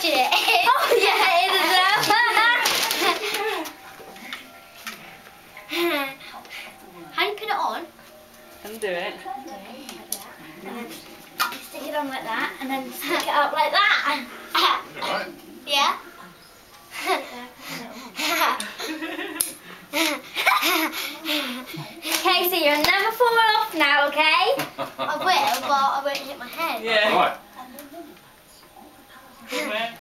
watching it. Oh, yeah, it is. How do you put it on? Undo it. and then stick it on like that, and then stick it up like that. Right. Yeah. Casey, you'll never fall off now, okay? I will, but I won't hit my head. Yeah.